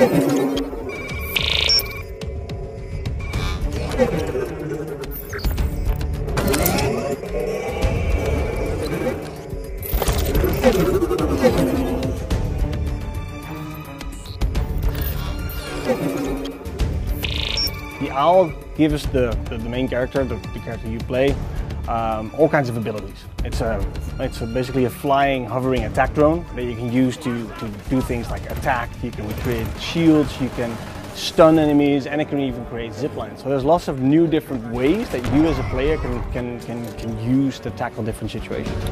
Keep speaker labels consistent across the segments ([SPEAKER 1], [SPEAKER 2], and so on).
[SPEAKER 1] The owl gives the, the, the main character, the, the, character you play, um, all kinds of abilities. It's, a, it's a, basically a flying, hovering attack drone that you can use to, to do things like attack, you can create shields, you can stun enemies, and it can even create zip lines. So there's lots of new different ways that you as a player can, can, can, can use to tackle different situations.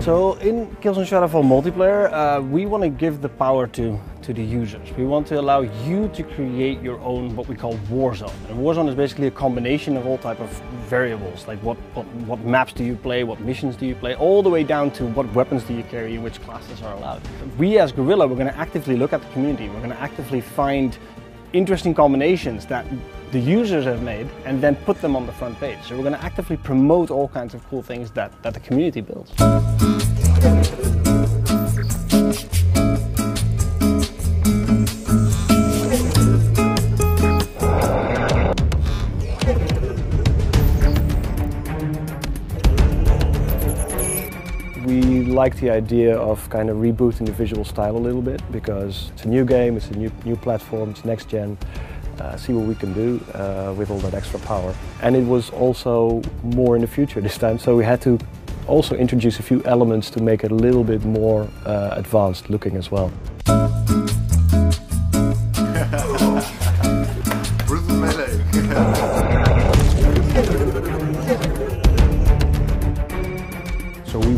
[SPEAKER 1] So in Killzone Shadowfall multiplayer, uh, we want to give the power to, to the users. We want to allow you to create your own what we call war zone. And war zone is basically a combination of all type of variables, like what, what, what maps do you play, what missions do you play, all the way down to what weapons do you carry, and which classes are allowed. We as Guerrilla, we're going to actively look at the community. We're going to actively find interesting combinations that the users have made and then put them on the front page. So we're going to actively promote all kinds of cool things that, that the community builds. Like the idea of kind of rebooting the visual style a little bit because it's a new game, it's a new, new platform, it's next gen. Uh, see what we can do uh, with all that extra power. And it was also more in the future this time, so we had to also introduce a few elements to make it a little bit more uh, advanced looking as well.
[SPEAKER 2] So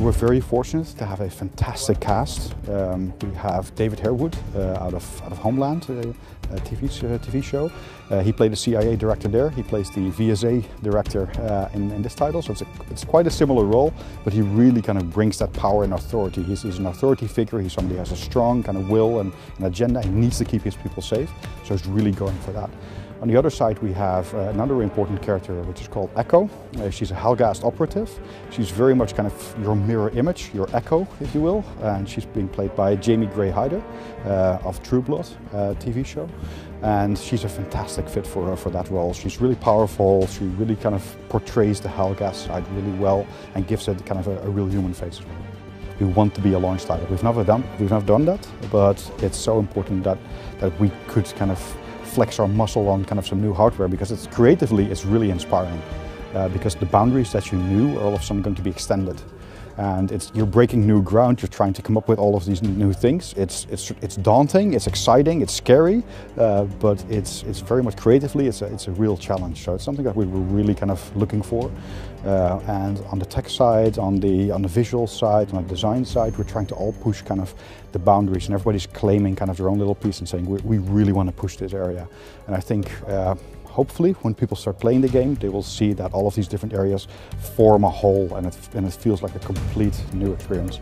[SPEAKER 2] were very fortunate to have a fantastic cast. Um, we have David Harewood uh, out of out of Homeland, uh, a TV uh, TV show. Uh, he played the CIA director there. He plays the VSA director uh, in, in, this title. So it's a, it's quite a similar role, but he really kind of brings that power and authority. He's, he's an authority figure. He's somebody who has a strong kind of will and an agenda. He needs to keep his people safe. So he's really going for that. On the other side we have uh, another important character which is called Echo. Uh, she's a Helghast operative. She's very much kind of your mirror image, your echo if you will. And she's being played by Jamie Gray Hyder uh, of True Blood uh, TV show. And she's a fantastic fit for her for that role. She's really powerful, she really kind of portrays the Helghast side really well and gives it kind of a, a real human face as well we want to be a launch title. We've never done we've never done that, but it's so important that that we could kind of flex our muscle on kind of some new hardware because it's creatively it's really inspiring uh, because the boundaries that you knew are all of a sudden going to be extended and it's you're breaking new ground. You're trying to come up with all of these new things. It's it's it's daunting. It's exciting. It's scary. Uh, but it's it's very much creatively it's a, it's a real challenge. So it's something that we were really kind of looking for. Uh, and on the tech side on the on the visual side on the design side we're trying to all push kind of the boundaries. And everybody's claiming kind of their own little piece and saying we, we really want to push this area. And I think uh, hopefully when people start playing the game, they will see that all of these different areas form a whole and it, and it feels like a complete new experience.